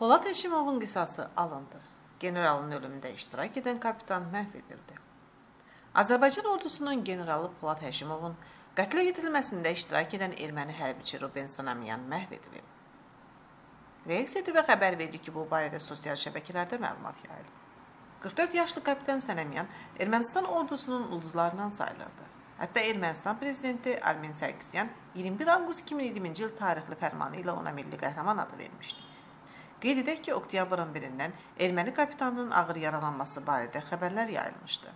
Həşimovun qisası alındı. Generalın ölümündə iştirak edən kapitan məhv edildi. Azərbaycan ordusunun generalı Polad Həşimovun qətlə yetirilməsində iştirak edən erməni hərbiçi Ruben Sanamyan məhv edilib. Rex TV xəbər verir ki, bu barədə sosial şəbəkələrdə məlumat yayılıb. 44 yaşlı kapitan Sanamyan Ermənistan ordusunun ulduzlarından sayılırdı. Hətta Ermənistan prezidenti Armen Sarkisyan 21 avqust 2020-ci il tarixli fərmanı ilə ona milli qəhrəman adı vermişdi. Qeyd edək ki, oktyabrın 1-dən erməni kapitanının ağır yaralanması barədə xəbərlər yayılmışdı.